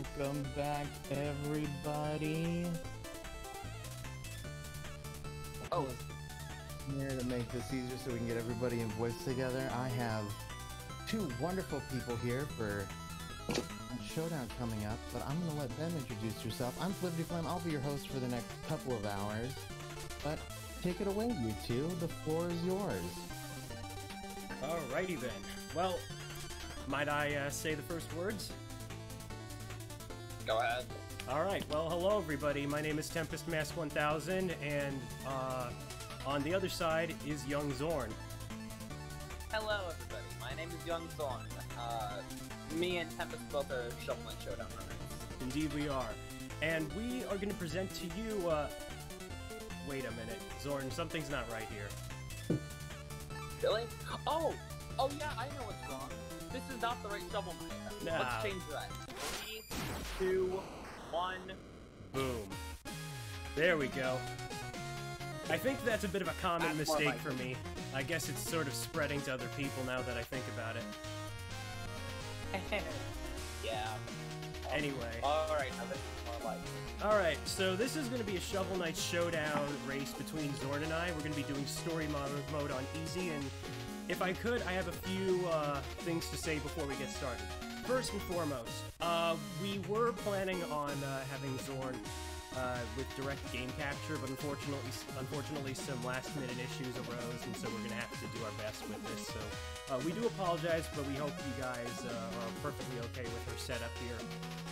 Welcome back, everybody. Oh. Here to make this easier so we can get everybody in voice together, I have two wonderful people here for a showdown coming up, but I'm gonna let them introduce yourself. I'm Flippity Flame, I'll be your host for the next couple of hours. But take it away, you two. The floor is yours. Alrighty then. Well, might I uh, say the first words? Go ahead. Alright, well, hello everybody. My name is Tempest Mask 1000, and uh, on the other side is Young Xorn. Hello, everybody. My name is Young Xorn. Uh, me and Tempest both are Shovel Showdown runners. Indeed, we are. And we are going to present to you. Uh... Wait a minute, Xorn, something's not right here. Really? Oh! Oh yeah, I know what's wrong. This is not the right Shovel Knight. Nah. Let's change that. Two, one. Boom. There we go. I think that's a bit of a common That's mistake for me. I guess it's sort of spreading to other people now that I think about it. yeah. Anyway. Alright, now this is more like. Alright, so this is going to be a Shovel Knight showdown race between Xorn and I. We're going to be doing story mode, mode on easy, and if I could, I have a few uh, things to say before we get started. First and foremost, uh, we were planning on uh, having Xorn uh, with direct game capture, but unfortunately, unfortunately, some last-minute issues arose, and so we're going to have to do our best with this. So uh, we do apologize, but we hope you guys uh, are perfectly okay with our setup here.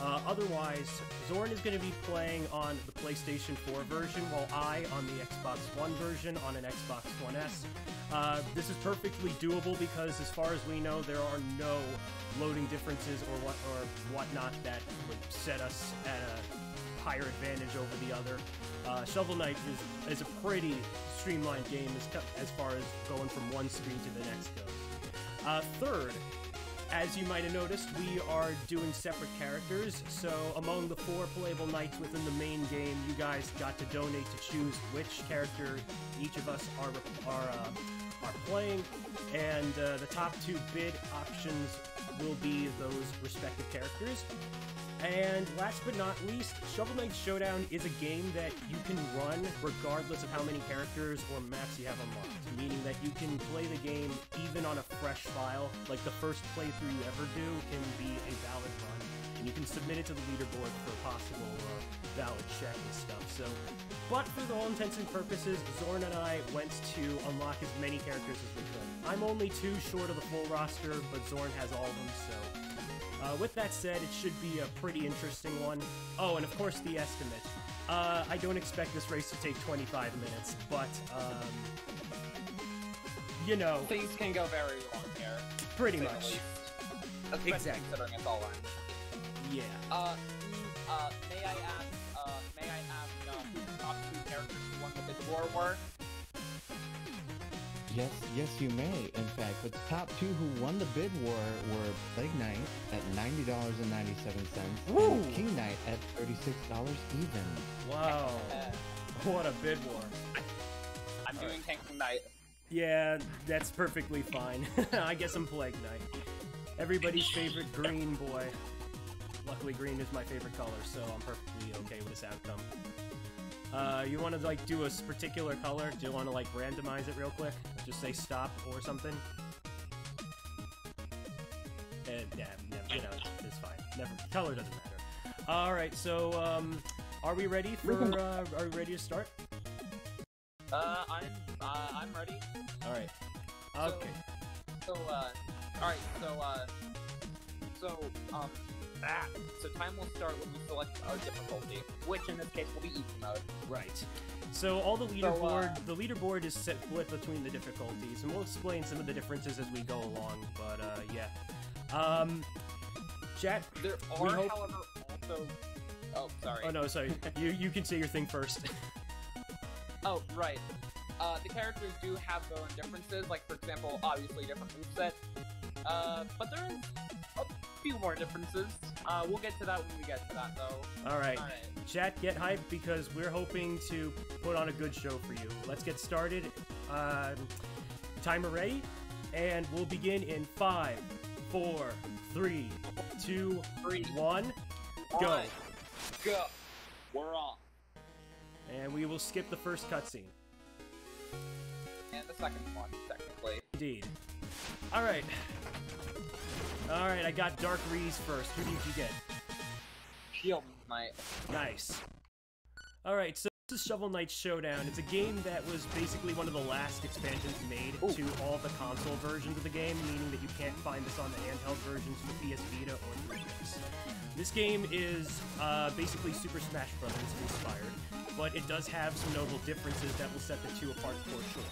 Uh, otherwise, Xorn is going to be playing on the PlayStation 4 version, while I on the Xbox One version on an Xbox One S. Uh, this is perfectly doable because, as far as we know, there are no loading differences or what or whatnot that would set us at a higher advantage over the other. Uh, Shovel Knight is, is a pretty streamlined game as, as far as going from one screen to the next goes. Uh, third, as you might have noticed, we are doing separate characters, so among the four playable knights within the main game, you guys got to donate to choose which character each of us are are uh, are playing, and uh, the top two bid options will be those respective characters. And last but not least, Shovel Knight Showdown is a game that you can run regardless of how many characters or maps you have unlocked, meaning that you can play the game even on a fresh file, like the first playthrough you ever do can be a valid run, and you can submit it to the leaderboard for possible uh, valid check and stuff. So, but for the all intents and purposes, Xorn and I went to unlock as many characters as we could. I'm only two short of the full roster, but Xorn has all of them, so uh, with that said, it should be a pretty interesting one. Oh, and of course the estimate. Uh, I don't expect this race to take 25 minutes, but, um, you know, Things can go very long here. pretty to say the much. Especially Exactly. considering it's all on. Yeah. Uh, mm, uh, may I ask, uh, may I ask, uh, the top two characters who won the bid war were? Yes, yes, you may. In fact, but the top two who won the bid war were Plague Knight at ninety dollars and ninety-seven cents, and King Knight at thirty-six dollars even. Wow. What a bid war. I'm doing King Knight. Yeah, that's perfectly fine. I guess I'm Plague Knight. Everybody's favorite green boy. Luckily, green is my favorite color, so I'm perfectly okay with this outcome. Uh, you want to like do a particular color? Do you want to like randomize it real quick? Just say stop or something. And yeah, never, you know, it's fine. Never, color doesn't matter. All right, so um, are we ready for? Uh, are we ready to start? Uh, I'm, uh, I'm ready. All right. So- Okay. So, uh, alright, so, uh, so, um, ah, so time will start when we select our difficulty, which in this case will be easy mode. Right. So all the So, leaderboard, uh, the leaderboard is set split between the difficulties, and we'll explain some of the differences as we go along. But uh, yeah. Um, chat. There are, hope- however, also, oh, sorry. Oh no, sorry. you you can say your thing first. Oh, right. Uh, the characters do have their own differences, like, for example, obviously different moveset. Uh, but there is a few more differences. Uh, we'll get to that when we get to that, though. all right. Alright. Chat, get hyped because we're hoping to put on a good show for you. Let's get started. Um, timer ready, and we'll begin in five, four, three, two, Three. one. Go. Alright, Go. We're on. And we will skip the first cutscene. And the second one, technically. Indeed. Alright. Alright, I got Dark Reize first. Who did you get? Shield Knight. Nice. Alright, so this is Shovel Knight Showdown. It's a game that was basically one of the last expansions made Ooh. to all the console versions of the game, meaning that you can't find this on the handheld versions for PS Vita or 3DS. This game is uh, basically Super Smash Bros. inspired, but it does have some notable differences that will set the two apart for sure.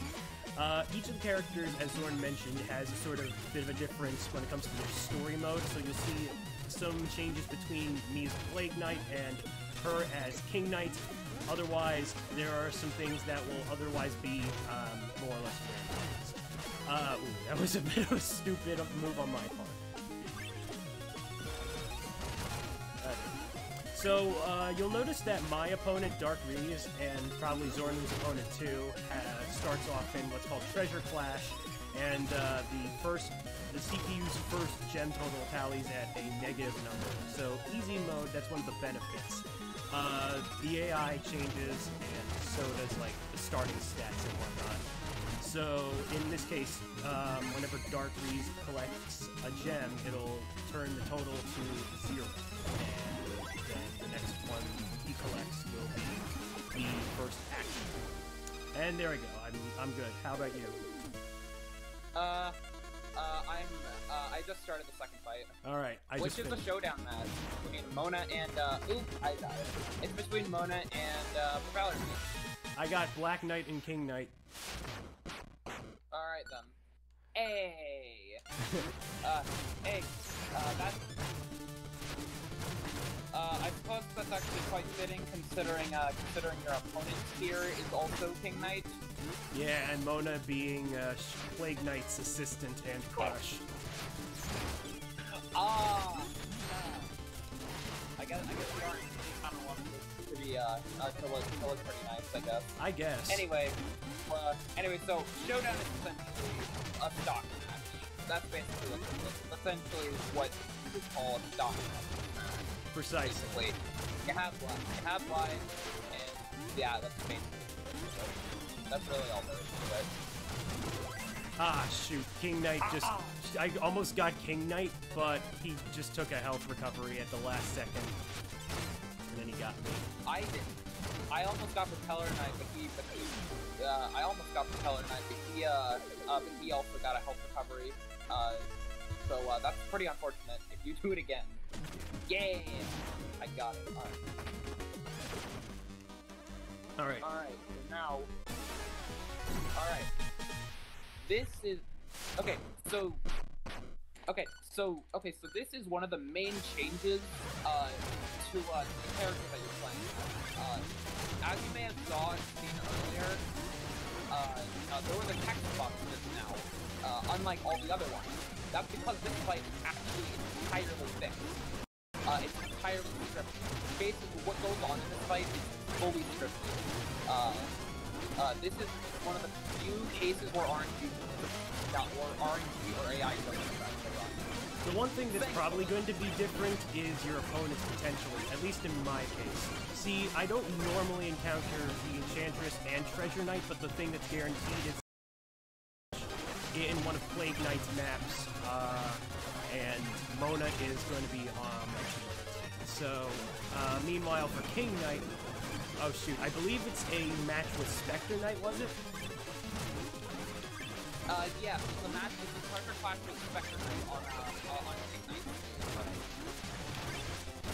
Uh, each of the characters, as Xorn mentioned, has a sort of bit of a difference when it comes to their story mode, so you'll see some changes between me as Plague Knight and her as King Knight. Otherwise, there are some things that will otherwise be um, more or less randomized. Uh, ooh, that was a bit of a stupid move on my part. So, uh, you'll notice that my opponent, Dark Reize, and probably Xorn's opponent too, uh, starts off in what's called Treasure Clash, and uh, the first, the CPU's first gem total tallies at a negative number. So, easy mode, that's one of the benefits. Uh, the AI changes, and so does like the starting stats and whatnot. So in this case, um, whenever Dark Reize collects a gem, it'll turn the total to zero, and then the next one he collects will be the first action. And there we go. I'm I'm good. How about you? Uh, uh, I'm, uh, I just started the second fight. All right. I which just is a finished. showdown match between Mona and, uh, oop, I died. It's between Mona and, uh. I got Black Knight and King Knight. Alright then. Hey! uh, hey, uh, that's... Uh, I suppose that's actually quite fitting considering, uh, considering your opponent here is also King Knight. Yeah, and Mona being uh, Plague Knight's assistant and crush. Ah! I guess, I guess you aren't kind of one to be, uh, uh, to look, to look pretty nice, I guess. I guess. Anyway, uh, anyway, so Showdown is essentially a stock match. That's basically what it is. Essentially what you call a stock match. Precisely. You have you have and yeah, that's basically. That's really all there is to it. Ah, shoot. King Knight just. I almost got King Knight, but he just took a health recovery at the last second. And then he got me. I did. I almost got Propeller Knight, but he, but he, uh, I almost got Propeller Knight, but he, uh, uh, but he also got a health recovery. Uh, so, uh, that's pretty unfortunate. If you do it again. Yeah! I got it. Alright. Alright. Alright, so now. Alright. This is. Okay, so. Okay, so. Okay, so this is one of the main changes, uh, to, uh, the character that you're playing. Uh, as you may have saw and seen earlier, uh, uh, there was a text box just now, uh, unlike all the other ones. That's because this fight is actually entirely fixed. Uh, it's entirely scripted. Basically, what goes on in this fight is fully scripted. Uh, uh, this is one of the few cases where RNG, not or RNG or AI doesn't. The one thing that's probably going to be different is your opponent's potentially, at least in my case. See, I don't normally encounter the Enchantress and Treasure Knight, but the thing that's guaranteed is in one of Plague Knight's maps, uh, and Mona is going to be on team. So, uh, meanwhile, for King Knight, oh shoot, I believe it's a match with Spectre Knight, was it? Uh, yeah, the match is the Treasure Clash with Spectre Knight on, uh, on King Knight.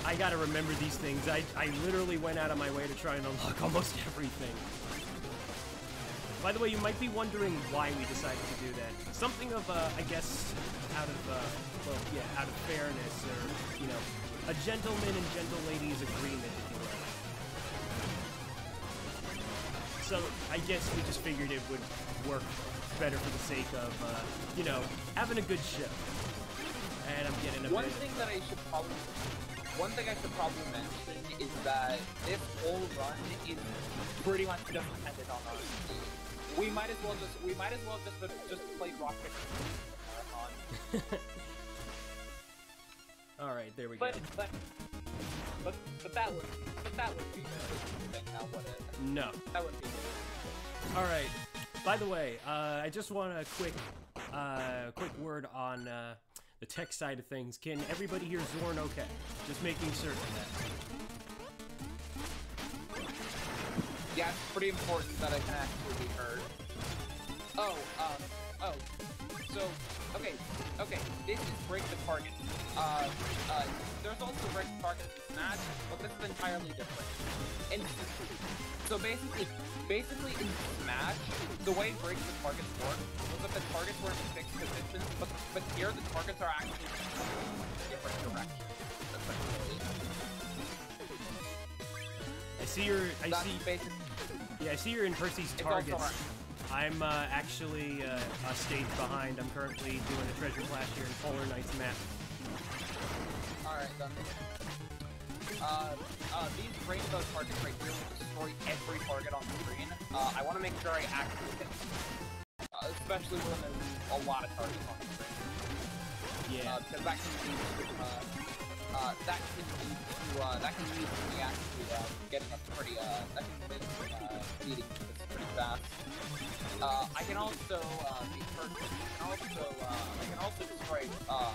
I gotta remember these things. I, I literally went out of my way to try and unlock almost everything. By the way, you might be wondering why we decided to do that. Something of, uh, I guess, out of, uh, well, yeah, out of fairness, or, you know, a gentleman and gentle ladies agreement, if you will. So, I guess we just figured it would work better for the sake of, uh, you know, having a good show. And I'm getting a One bit... thing that I should probably, one thing I should probably mention is that this whole run is pretty much just dependent on us. We might as well just, we might as well just just play rock paper marathon. Alright, there we But go. but but but that would but that would be interesting now, would it? No. That would be. good. All right. By the way, uh, I just want a quick, uh, quick word on uh, the tech side of things. Can everybody hear Xorn okay? Just making certain that. Yeah, it's pretty important that I can actually be heard. Oh, um, oh, so, okay, okay, this is break the target. Uh, uh, there's also break the target in Smash, but this is entirely different. And so basically, basically in Smash, the way break the targets work was that the targets were in fixed positions, but, but here the targets are actually in different directions. I see your, I That's see, basically, yeah, I see you're in Percy's targets. I'm uh, actually uh, a stage behind. I'm currently doing a treasure clash here in Polar Knights map. Alright, then. Uh, uh, these rainbow targets right here will destroy every target on the screen. Uh, I want to make sure I actually hit them. Uh, especially when there's a lot of targets on the screen. Yeah. Uh, because that can lead to, uh, uh, that can lead to, uh, that can lead to me uh, getting up pretty, uh, that can uh, beating this pretty fast. Uh, I can also, uh, be hurt. I can also, uh, I can also destroy, uh,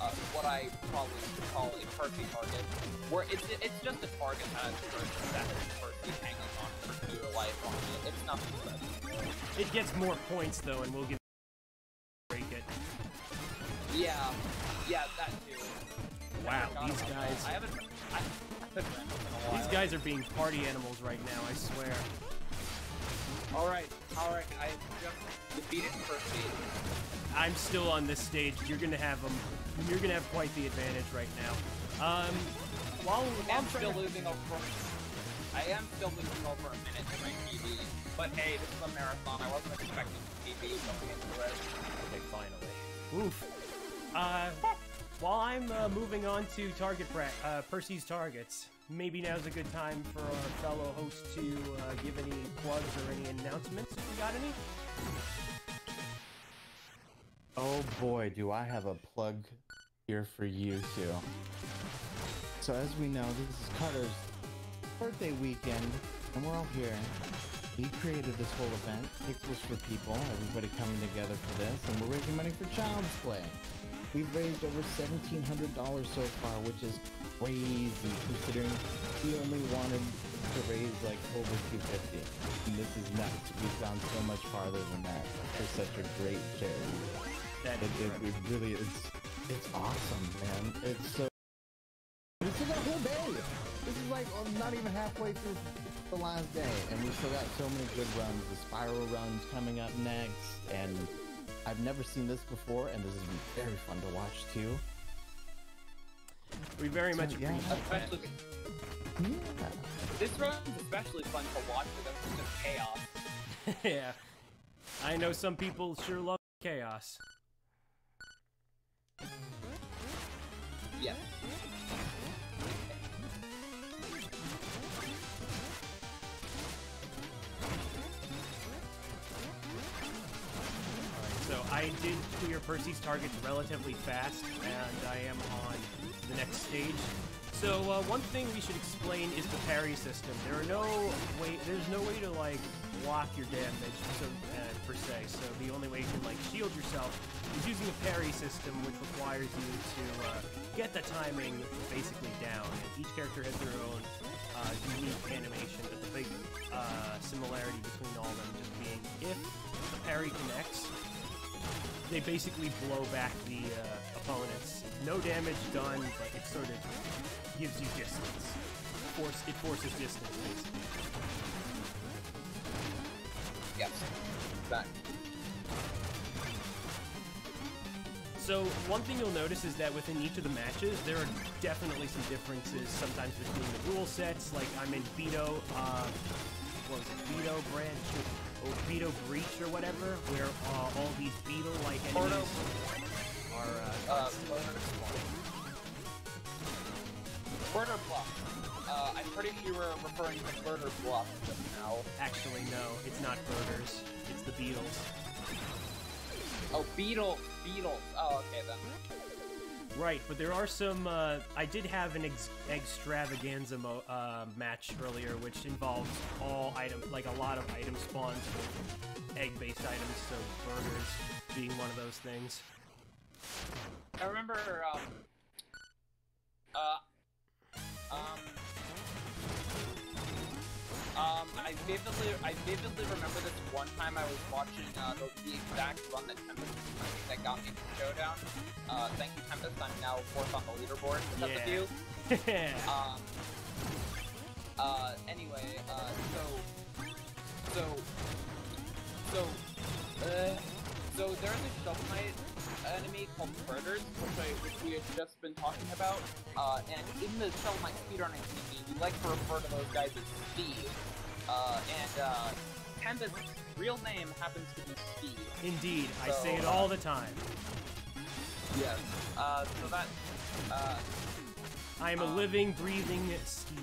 uh, what I probably call a Percy target, where it's, it's just a target that has Percy, that Percy hanging on for dear life on it. It's nothing special. It gets more points though, and we'll give break it. Yeah, yeah, that too. Wow, these guys- guys are being party animals right now. I swear. Alright, alright, I just defeated Percy. I'm still on this stage. You're gonna have them. You're gonna have quite the advantage right now. Um, while, I while am I'm still to- losing over. I am still losing over a minute to my PB. But hey, this is a marathon. I wasn't expecting PB going into it. Okay, finally. Oof. Uh, while I'm uh, moving on to target pra- uh, Percy's targets, maybe now's a good time for our fellow host to uh, give any plugs or any announcements if we got any. Oh boy, do I have a plug here for you two. So as we know, this is Cutter's birthday weekend, and we're all here. He created this whole event, Pixels for People, everybody coming together for this, and we're raising money for Child's Play. We've raised over $1,700 so far, which is crazy considering we only wanted to raise like over 250 and this is nuts. We've gone so much farther than that for such a great charity. That It, is it, it really is. It's awesome, man. It's so. this is a whole day. This is like well, not even halfway through the last day, and we still got so many good runs. The spiral runs coming up next, and I've never seen this before, and this has been very fun to watch too. we very So, much yeah. appreciate that. Especially, Yeah. this run is especially fun to watch because it's just chaos. yeah. I know some people sure love chaos. Yes. So I did clear Percy's targets relatively fast, and I am on the next stage. So uh, one thing we should explain is the parry system. There are no way, there's no way to like block your damage so, uh, per se. So the only way you can like shield yourself is using a parry system, which requires you to uh, get the timing basically down. And each character has their own uh, unique animation, but the big uh, similarity between all of them just being if the parry connects, they basically blow back the uh, opponents. No damage done, but it sort of gives you distance. Force it forces distance basically. Yes. That. So one thing you'll notice is that within each of the matches, there are definitely some differences sometimes between the rule sets. Like I'm in Vito, uh, what was it, Beto branch, or breach or whatever, where uh, all these beetle-like Porto. enemies are uh, Uh, Murder Bluff. Uh, I'm pretty sure you were referring to Murder Bluff just now. Actually, no, it's not birders. It's the beetles. Oh, Beetle. Beetles. Oh, okay then. Right, but there are some. Uh, I did have an ex- extravaganza uh, match earlier, which involves all item, like a lot of item spawns egg-based items. So burgers being one of those things. I remember, um, uh, um, um, I vividly, I vividly remember this one time I was watching uh, the, the exact run that Tempest was that got me to Showdown. Uh, thank you, Tempest. I'm now fourth on the leaderboard because of Yeah. you. Um, uh, anyway, uh, so, so, so, uh, so there's a Shovel Knight enemy called Predators, which, I, which we had just been talking about, uh, and in the Shovel Knight speedrunning community, we like to refer to those guys as Steve, uh, and, uh, Tempest's real name happens to be Steve. Indeed, I So, say it all the time. Yes. Uh, so that, uh, I am a um, living, breathing Steve.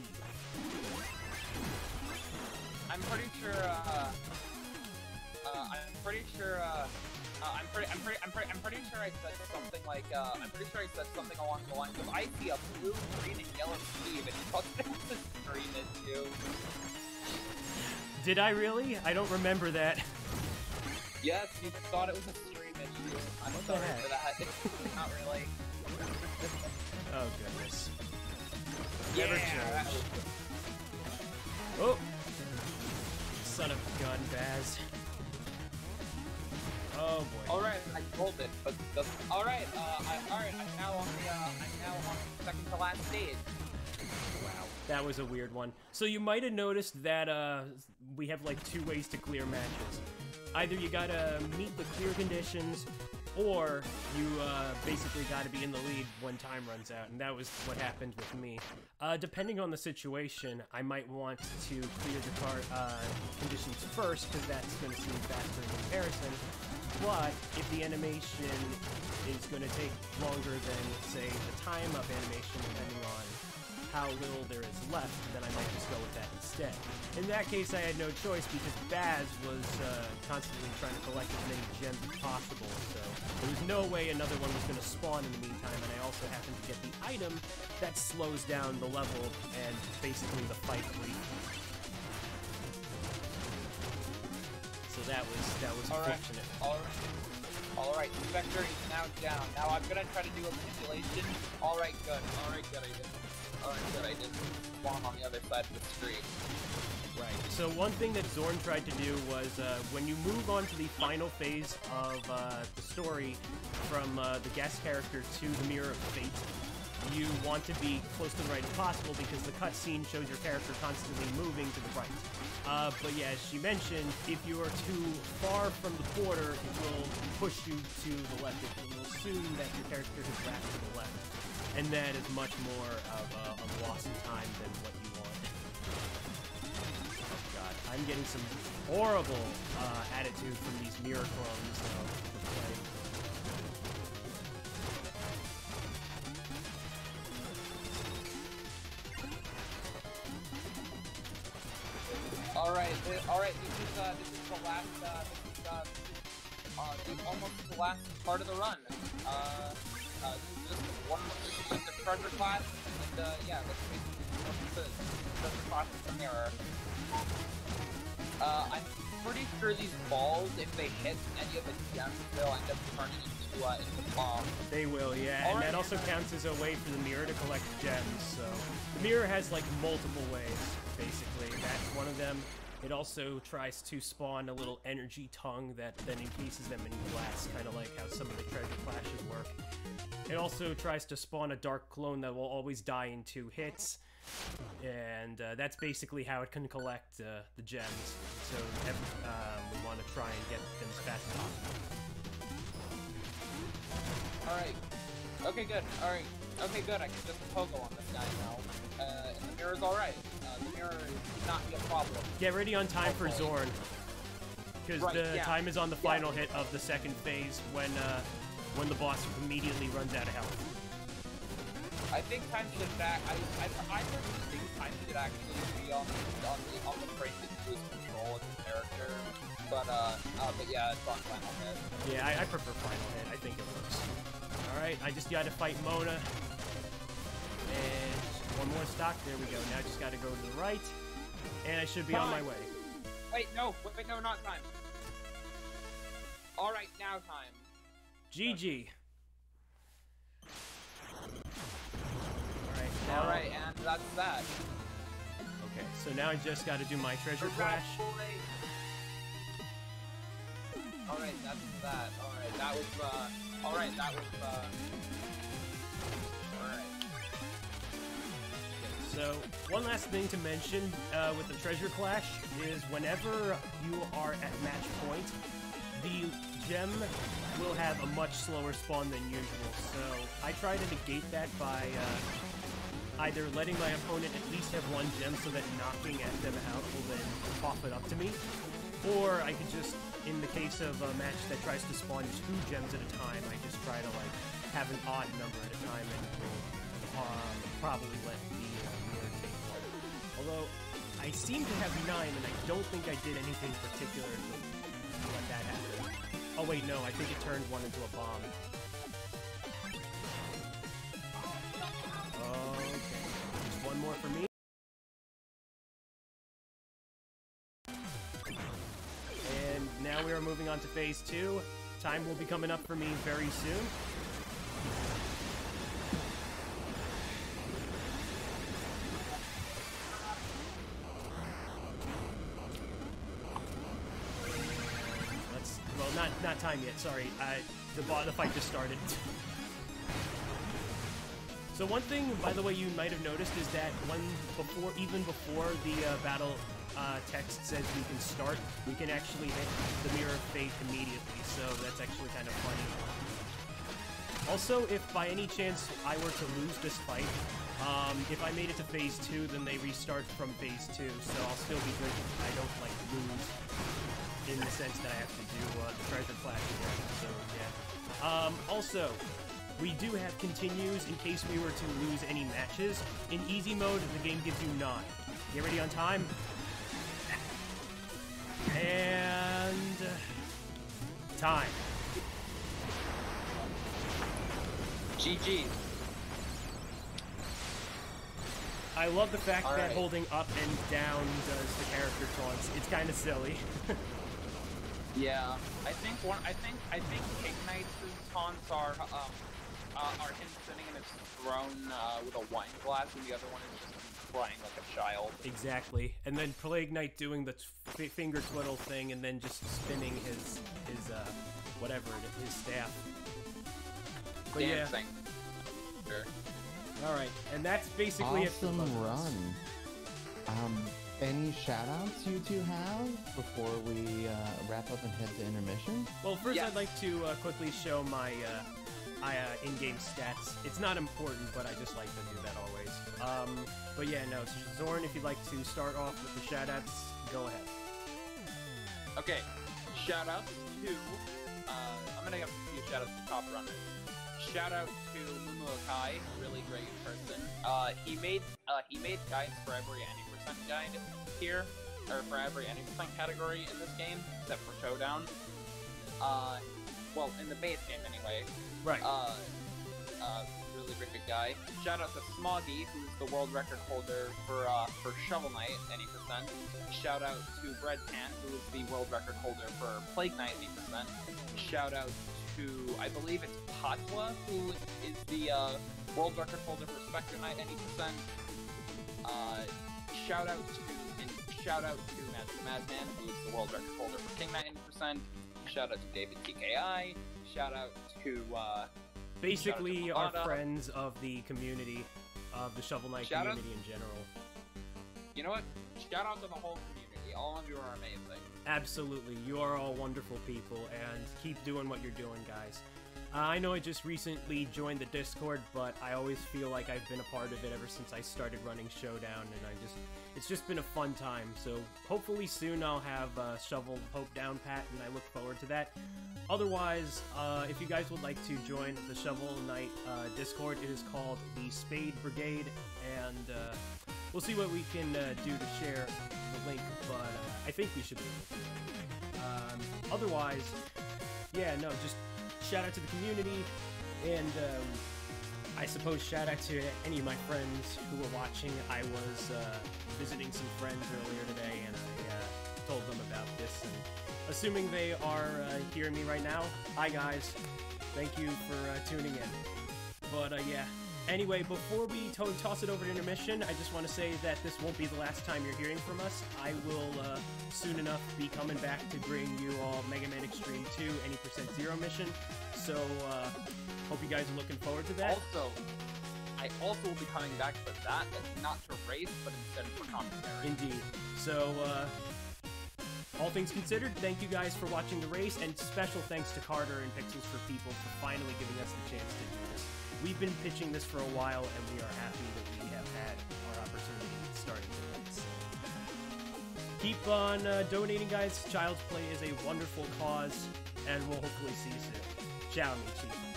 I'm pretty sure. Uh, uh, I'm pretty sure. Uh, uh, I'm pretty. I'm pretty. I'm pretty. I'm pretty sure I said something like. Uh, I'm pretty sure I said something along the lines of, "I see a blue, green, and yellow Steve," and you thought it was a screen issue. Did I really? I don't remember that. Yes, you thought it was a stream issue. I'm What the sorry for that. Not really. Oh goodness. Yeah. Never changed. Oh! Son of a gun, Baz. Oh boy. All right, I told it, but the, all right. Uh, I, all right. I'm now on the. Uh, I'm now on the second to last stage. Wow, that was a weird one. So you might have noticed that uh, we have like two ways to clear matches. Either you gotta meet the clear conditions, or you uh, basically gotta be in the lead when time runs out, and that was what happened with me. Uh, depending on the situation, I might want to clear the card uh, conditions first, because that's gonna seem faster in comparison. But if the animation is gonna take longer than, say, the time up animation, depending on how little there is left, then I might just go with that instead. In that case, I had no choice because Baz was uh, constantly trying to collect as many gems as possible, so there was no way another one was going to spawn in the meantime, and I also happened to get the item that slows down the level and basically the fight briefly. So that was that was All right. All right. All right. Spectre is now down. Now I'm gonna try to do a manipulation. All right. Good. All right. Good. I did. All right. Good. I did. Spawn on the other side of the screen. Right. So one thing that Xorn tried to do was uh, when you move on to the final phase of uh, the story from uh, the guest character to the Mirror of Fate, you want to be close to the right as possible because the cutscene shows your character constantly moving to the right. Uh, but yeah, as she mentioned, if you are too far from the border, it will push you to the left. It will assume that your character has wrapped to the left. And that is much more of a, a loss in time than what you want. Oh god, I'm getting some horrible uh, attitude from these mirror clones of. All right. all right. This is uh, this is the last. Uh, this is uh, uh, this is almost the last part of the run. Uh, uh, this is just one. This is just the treasure clash, and uh, yeah, that's basically the treasure clash is the mirror. Uh, I'm pretty sure these balls, if they hit any of the gems, they'll end up turning into uh, into bombs. They will, yeah, and that also counts as a way for the mirror to collect gems. So the mirror has like multiple ways, basically. That's one of them. It also tries to spawn a little energy tongue that then encases them in glass, kind of like how some of the treasure clashes work. It also tries to spawn a dark clone that will always die in two hits, and uh, that's basically how it can collect uh, the gems. So ev- um, we want to try and get them as fast as possible. All right. Okay, good. All right. Okay, good. I can just pogo on this guy now. Uh, and the mirror's all right. Uh, the mirror is not a problem. Get ready on time for Xorn. Because Right, the yeah. time is on the Yeah. final hit of the second phase when uh, when the boss immediately runs out of health. I think time should act. I I I personally think time should actually be on the on the on the to lose control of the character. But uh, uh, but yeah, it's on final hit. Yeah, I, I prefer final hit. I think it works. Alright, I just gotta fight Mona. And one more stock. There we go. Now I just gotta go to the right. And I should be on my way. Wait, no, wait, no, not time. All right, now time. GG. Alright, now. All right, and that's that. Okay, so now I just gotta do my treasure clash. All right, that's that. All right, that was uh. All right, that was uh. All right. So, one last thing to mention uh, with the Treasure Clash is whenever you are at match point, the gem will have a much slower spawn than usual. So, I try to negate that by uh, either letting my opponent at least have one gem so that knocking at them out will then cough it up to me. Or I could just, in the case of a match that tries to spawn two gems at a time, I just try to like have an odd number at a time and um, probably let the uh, mirror take one. Although I seem to have nine, and I don't think I did anything particular to let that happen. Oh wait, no, I think it turned one into a bomb. More for me. And now we are moving on to phase two. Time will be coming up for me very soon. Let's well, not not time yet. Sorry, I the the fight just started. So one thing, by the way, you might have noticed is that when before, even before the uh, battle uh, text says we can start, we can actually hit the mirror of fate immediately. So that's actually kind of funny. Also, if by any chance I were to lose this fight, um, if I made it to phase two, then they restart from phase two. So I'll still be good. I don't like lose in the sense that I have to do uh, the treasure clash again. So yeah. Um, also, we do have continues in case we were to lose any matches. In easy mode, the game gives you nine. Get ready on time. And time. GG. I love the fact All that right. holding up and down does the character taunts. It's kind of silly. Yeah, I think one. I think I think King Knight's taunts are um uh, are him sitting in his throne uh, with a wine glass, and the other one is just crying like a child. exactly. And then Plague Knight doing the f- finger twiddle thing, and then just spinning his his uh whatever his staff. But yeah. Dancing. Sure. All right, and that's basically it. awesome run. Um, any shout-outs you two have before we uh, wrap up and head to intermission? Well, first Yes. I'd like to uh, quickly show my uh, Uh, in-game stats. It's not important, but I just like to do that always. Um, but yeah, no, so Xorn, if you'd like to start off with the shoutouts, go ahead. Okay. Shout out to. Uh, I'm gonna give a few shout outs to Top Runner. Shout out to Mumu Akai, really great person. Uh, he made uh, he made guides for every any percent guide here, or for every any percent category in this game, except for Showdown. Uh, well, in the base game anyway. Right. Uh, uh, really great guy. Shout out to Smoggy, who's the world record holder for uh, for Shovel Knight, any percent. Shout out to Bread Pan, who is the world record holder for Plague Knight, any percent. Shout out to I believe it's Patwa, who is the uh, world record holder for Spectre Knight, any percent. Uh, shout out to and shout out to Magic Madman, who is the world record holder for King Knight, any percent. Shout out to David TKI. Shout out to uh, Basically, out our to Milana. friends of the community, of the Shovel Knight Shout out- community in general. You know what? Shout out to the whole community. All of you are amazing. Absolutely, you are all wonderful people, and keep doing what you're doing, guys. I know I just recently joined the Discord, but I always feel like I've been a part of it ever since I started running Showdown, and I just it's just been a fun time. So hopefully soon I'll have uh, Shovel Hope down pat, and I look forward to that. Otherwise, uh, if you guys would like to join the Shovel Knight uh, Discord, it is called the Spade Brigade, and uh, we'll see what we can uh, do to share the link. But I think we should. Um, otherwise, yeah, no, just shout out to the community. And um, I suppose shout out to any of my friends who were watching. I was uh, visiting some friends earlier today, and I uh, told them about this. And assuming they are uh, hearing me right now, hi guys, thank you for uh, tuning in. But uh, yeah. Anyway, before we to- toss it over to intermission, I just want to say that this won't be the last time you're hearing from us. I will uh, soon enough be coming back to bring you all Mega Man Xtreme 2 Any Percent Zero mission. So, uh, hope you guys are looking forward to that. Also, I also will be coming back for that, and not to race, but instead for commentary. Indeed. So, uh, all things considered, thank you guys for watching the race, and special thanks to Carter and Pixels for People for finally giving us the chance to do this. We've been pitching this for a while, and we are happy that we have had our opportunity to race. Keep on uh, donating, guys. Child's Play is a wonderful cause, and we'll hopefully see you soon. Ciao, amici.